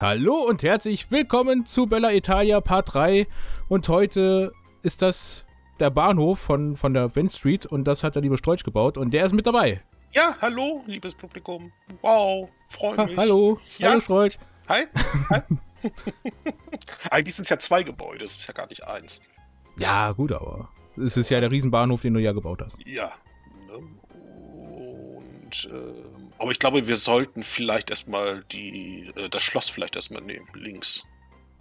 Hallo und herzlich willkommen zu Bella Italia Part 3 und heute ist das der Bahnhof von, von der Wind Street und das hat der liebe Strolch gebaut und der ist mit dabei. Ja, hallo, liebes Publikum. Wow, freue mich. Ha, hallo, Ja. hallo Strolch. Hi. Hi. Eigentlich sind es ja zwei Gebäude, es ist ja gar nicht eins. Ja, gut, aber es ist ja der Riesenbahnhof, den du ja gebaut hast. Ja. Und, ähm, aber ich glaube, wir sollten vielleicht erstmal die, äh, das Schloss vielleicht erstmal nehmen. Links.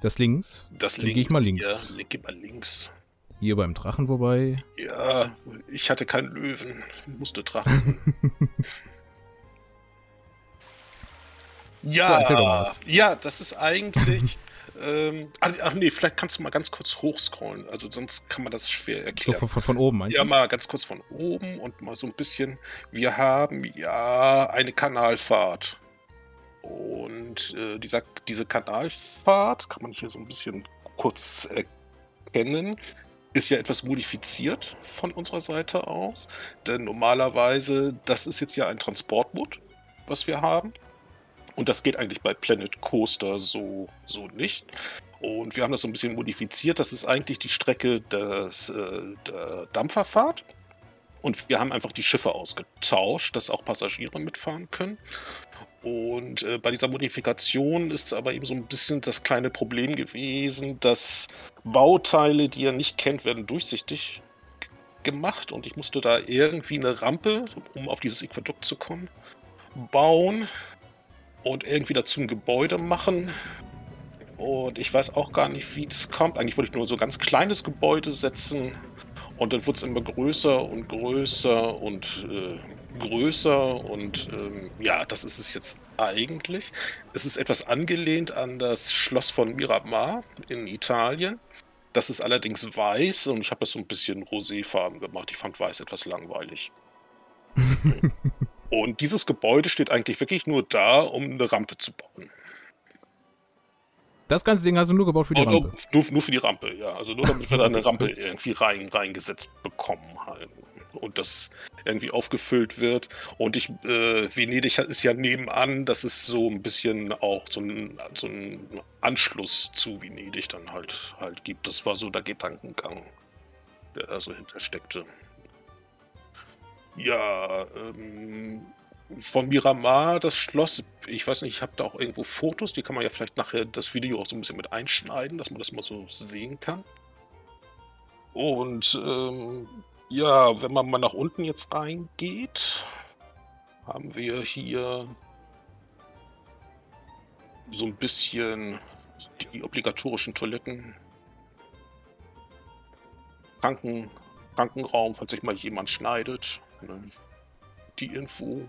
Das links, Das Dann links. geh ich mal links. Ja, geh mal links. hier beim Drachen vorbei. Ja, ich hatte keinen Löwen. Musste Drachen. Ja, ja, das ist eigentlich. ähm, ach, ach nee, vielleicht kannst du mal ganz kurz hochscrollen. Also sonst kann man das schwer So erklären. von, von, von oben, meinst Ja, du? mal ganz kurz von oben und mal so ein bisschen. Wir haben ja eine Kanalfahrt. Und äh, dieser, diese Kanalfahrt, kann man hier so ein bisschen kurz erkennen, ist ja etwas modifiziert von unserer Seite aus. Denn normalerweise, das ist jetzt ja ein Transportboot, was wir haben. Und das geht eigentlich bei Planet Coaster so, so nicht. Und wir haben das so ein bisschen modifiziert. Das ist eigentlich die Strecke des, äh, der Dampferfahrt. Und wir haben einfach die Schiffe ausgetauscht, dass auch Passagiere mitfahren können. Und äh, bei dieser Modifikation ist aber eben so ein bisschen das kleine Problem gewesen, dass Bauteile, die ihr nicht kennt, werden durchsichtig gemacht. Und ich musste da irgendwie eine Rampe, um auf dieses Aquädukt zu kommen, bauen und irgendwie dazu ein Gebäude machen. Und ich weiß auch gar nicht, wie das kommt. Eigentlich wollte ich nur so ein ganz kleines Gebäude setzen. Und dann wurde es immer größer und größer und äh, größer. Und ähm, ja, das ist es jetzt eigentlich. Es ist etwas angelehnt an das Schloss von Miramar in Italien. Das ist allerdings weiß und ich habe das so ein bisschen roséfarben gemacht. Ich fand weiß etwas langweilig. und dieses Gebäude steht eigentlich wirklich nur da, um eine Rampe zu bauen. Das ganze Ding hast du nur gebaut für die Oh, Rampe. Nur, nur, für die Rampe, ja. Also nur damit wir da eine Rampe irgendwie rein, reingesetzt bekommen halt. Und das irgendwie aufgefüllt wird. Und ich, äh, Venedig ist ja nebenan, dass es so ein bisschen auch so ein, so ein Anschluss zu Venedig dann halt halt gibt. Das war so der Gedankengang, der da so hintersteckte. Ja, ähm, von Miramar, das Schloss, ich weiß nicht, ich habe da auch irgendwo Fotos, die kann man ja vielleicht nachher das Video auch so ein bisschen mit einschneiden, dass man das mal so sehen kann. Und ähm, ja, wenn man mal nach unten jetzt reingeht, haben wir hier so ein bisschen die obligatorischen Toiletten. Kranken, Krankenraum, falls sich mal jemand schneidet. Die Info.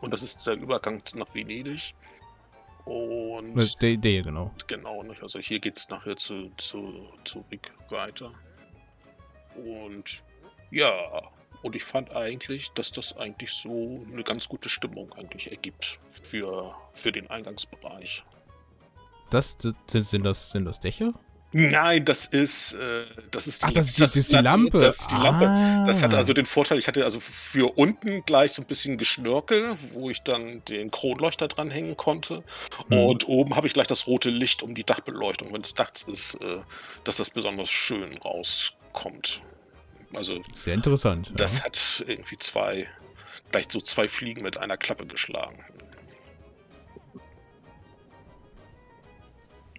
Und das ist der Übergang nach Venedig. Und Das ist Der Idee, genau. genau, nicht? also hier geht es nachher zu, zu, zurück weiter. Und ja, und ich fand eigentlich, dass das eigentlich so eine ganz gute Stimmung eigentlich ergibt für, für den Eingangsbereich. Das sind, sind, das, sind das Dächer? Nein, das ist, äh, das ist die, Ach, das ist die- das ist die Lampe. Das ist die Lampe. Ah. Das hatte also den Vorteil, ich hatte also für unten gleich so ein bisschen Geschnörkel, wo ich dann den Kronleuchter dranhängen konnte. Hm. Und oben habe ich gleich das rote Licht um die Dachbeleuchtung, wenn es nachts ist, äh, dass das besonders schön rauskommt. Also Sehr interessant. das ja. hat irgendwie zwei, gleich so zwei Fliegen mit einer Klappe geschlagen.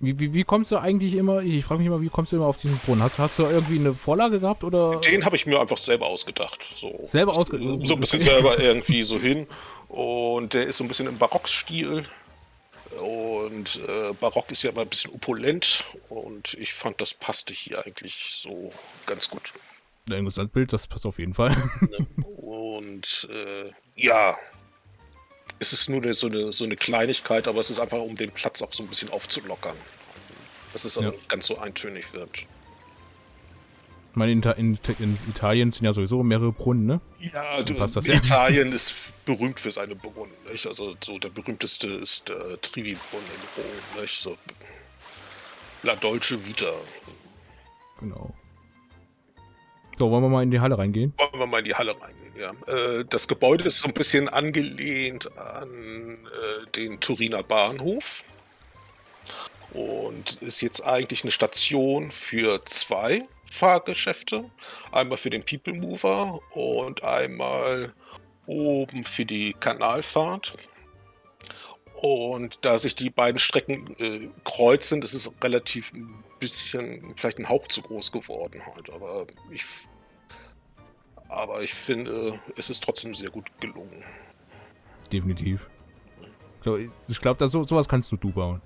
Wie, wie, wie kommst du eigentlich immer, ich frage mich immer, wie kommst du immer auf diesen Brunnen? Hast, hast du irgendwie eine Vorlage gehabt oder? Den habe ich mir einfach selber ausgedacht. So, Selber ausge- So ein bisschen selber irgendwie so hin. Und der ist so ein bisschen im Barockstil. Und äh, Barock ist ja immer ein bisschen opulent. Und ich fand, das passte hier eigentlich so ganz gut. Ein Gesamtbild, das passt auf jeden Fall. Ne? Und äh, ja, es ist nur eine, so, eine, so eine Kleinigkeit, aber es ist einfach, um den Platz auch so ein bisschen aufzulockern. Dass es aber Ja. ganz so eintönig wird. Ich meine, in, in, in Italien sind ja sowieso mehrere Brunnen, ne? Ja, du, passt das ja. Italien ist berühmt für seine Brunnen. Nicht? Also so der berühmteste ist der Trivi-Brunnen in Rom. Nicht? So, La Dolce Vita. Genau. So, wollen wir mal in die Halle reingehen? Wollen wir mal in die Halle reingehen, ja. Äh, das Gebäude ist so ein bisschen angelehnt an äh, den Turiner Bahnhof. und ist jetzt eigentlich eine Station für zwei Fahrgeschäfte. Einmal für den People Mover und einmal oben für die Kanalfahrt. Und da sich die beiden Strecken äh, kreuzen, ist es relativ ein bisschen, vielleicht ein Hauch zu groß geworden halt. Aber ich, aber ich finde, es ist trotzdem sehr gut gelungen. Definitiv. Ich glaube, so, sowas kannst du du bauen.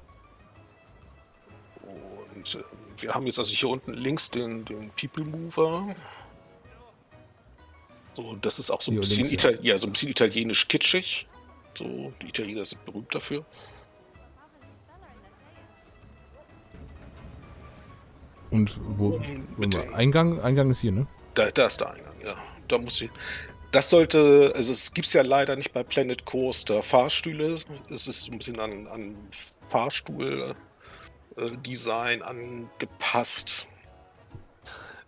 Und äh, wir haben jetzt also hier unten links den, den People Mover. So, das ist auch so ein, bisschen, links, ja. ja. so ein bisschen italienisch kitschig. So, die Italiener sind berühmt dafür. Und wo, wo Eingang, Eingang ist hier, ne? Da, da ist der Eingang, ja. Da muss ich. Das sollte, also es gibt es ja leider nicht bei Planet Coaster Fahrstühle. Es ist ein bisschen an, an Fahrstuhl-Design angepasst.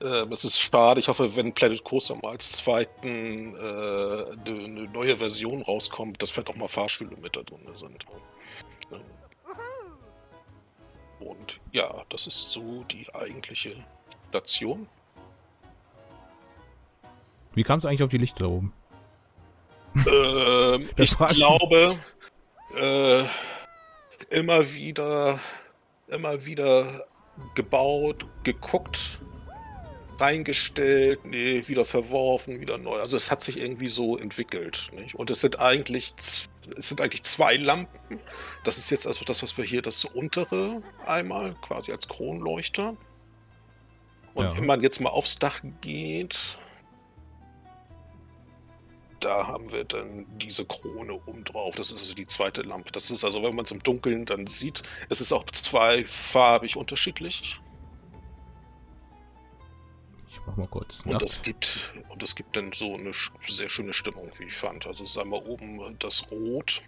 Ähm, es ist schade. Ich hoffe, wenn Planet Coaster mal als zweiten äh, eine neue Version rauskommt, dass vielleicht auch mal Fahrstühle mit da drin sind. Und ja, das ist so die eigentliche Station. Wie kam es eigentlich auf die Lichter da oben? Ähm, ich glaube, äh, immer wieder, immer wieder gebaut, geguckt, reingestellt, nee, wieder verworfen, wieder neu. Also es hat sich irgendwie so entwickelt. Nicht? Und es sind eigentlich es sind eigentlich zwei Lampen. Das ist jetzt also das, was wir hier das untere einmal quasi als Kronleuchter. Und ja. wenn man jetzt mal aufs Dach geht, da haben wir dann diese Krone oben drauf. Das ist also die zweite Lampe. Das ist also, wenn man es im Dunkeln dann sieht, es ist auch zweifarbig unterschiedlich. Ich mach mal kurz. Und es gibt und es gibt dann so eine sehr schöne Stimmung, wie ich fand. Also ist einmal oben das Rot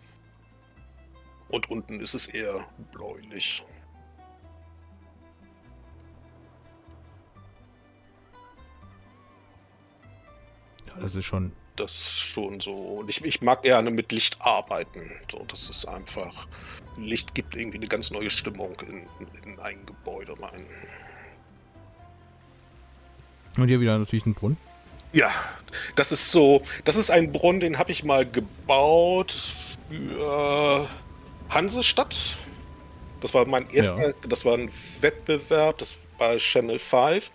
und unten ist es eher bläulich. Ja, das ist schon das schon so. Und ich, ich mag gerne mit Licht arbeiten. So, das ist einfach. Licht gibt irgendwie eine ganz neue Stimmung in, in ein Gebäude rein. Und hier wieder natürlich ein Brunnen. Ja, das ist so. Das ist ein Brunnen, den habe ich mal gebaut für Hansestadt. Das war mein erster, ja. das war ein Wettbewerb, das war Channel 5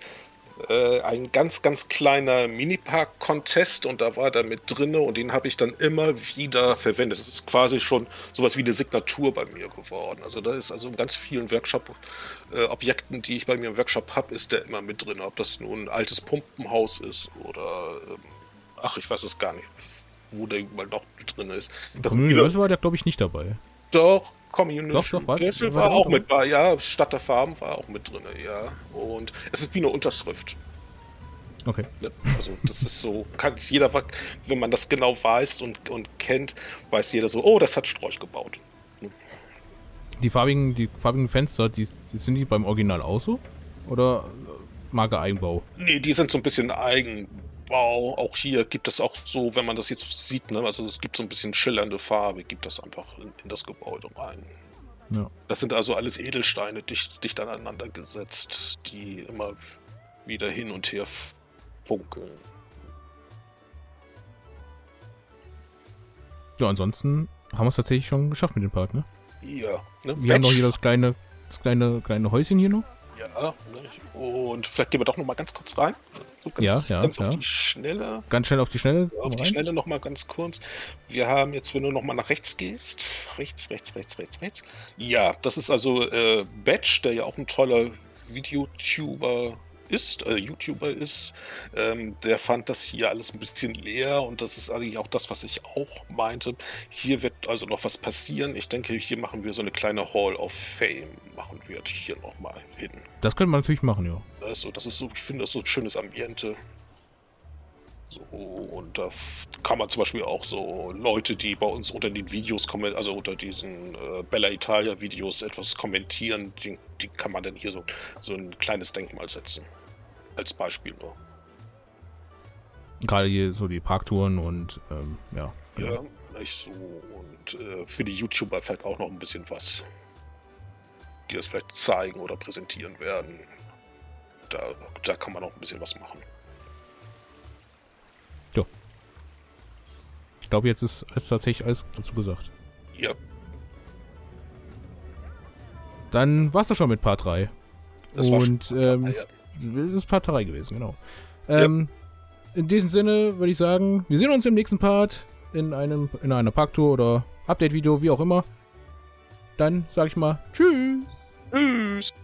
äh, ein ganz, ganz kleiner Minipark-Contest und da war er mit drinne und den habe ich dann immer wieder verwendet. Das ist quasi schon sowas wie eine Signatur bei mir geworden. Also da ist also in ganz vielen Workshop-Objekten, äh, die ich bei mir im Workshop habe, ist der immer mit drin. Ob das nun ein altes Pumpenhaus ist oder ähm, ach, ich weiß es gar nicht, wo der überall noch drin ist. Das Community war der, glaube ich, nicht dabei. Doch, Community doch, doch, war, war, war auch mit bei, ja, Stadt der Farben war auch mit drin, ja. Und es ist wie eine Unterschrift. Okay. Also das ist so, kann jeder, wenn man das genau weiß und, und kennt, weiß jeder so, oh, das hat Sträuch gebaut. Die farbigen, die farbigen Fenster, die, die sind die beim Original auch so? Oder Marke Eigenbau? Nee, die sind so ein bisschen Eigenbau. Auch hier gibt es auch so, wenn man das jetzt sieht, ne, also es gibt so ein bisschen schillernde Farbe, gibt das einfach in, in das Gebäude rein. Ja. Das sind also alles Edelsteine, dicht, dicht aneinander gesetzt, die immer wieder hin und her funkeln. Ja, ansonsten haben wir es tatsächlich schon geschafft mit dem Part, ne? Ja. Ne? Wir haben noch hier das kleine, das kleine, kleine Häuschen hier noch. Ja, ne? und vielleicht gehen wir doch noch mal ganz kurz rein. So ganz, ja, ja, ganz ja. auf die Schnelle. Ganz schnell auf die Schnelle. Auf die Schnelle noch mal ganz kurz. Wir haben jetzt, wenn du noch mal nach rechts gehst, rechts, rechts, rechts, rechts, rechts. Ja, das ist also äh, Batch, der ja auch ein toller Videotuber ist, äh, YouTuber ist, ähm, der fand das hier alles ein bisschen leer und das ist eigentlich auch das, was ich auch meinte. Hier wird also noch was passieren. Ich denke, hier machen wir so eine kleine Hall of Fame, machen wir hier nochmal hin. Das könnte man natürlich machen, ja. Also, das ist so, ich finde das so ein schönes Ambiente. So, und da kann man zum Beispiel auch so Leute, die bei uns unter den Videos kommen, also unter diesen äh, Bella Italia Videos etwas kommentieren, die, die, kann man dann hier so, so ein kleines Denkmal setzen. Als Beispiel nur. Gerade hier so die Parktouren und ähm, ja. Ja, nicht so. Und äh, für die YouTuber fällt auch noch ein bisschen was. die das vielleicht zeigen oder präsentieren werden. Da, da kann man auch ein bisschen was machen. Ich glaube, jetzt ist, ist tatsächlich alles dazu gesagt. Ja. Dann war's das schon mit Part 3. Das war Und schon- ähm, ja. das ist Part 3 gewesen, genau. Ähm, In diesem Sinne würde ich sagen, wir sehen uns im nächsten Part in einem in einer Parktour oder Update-Video, wie auch immer. Dann sage ich mal Tschüss. Tschüss.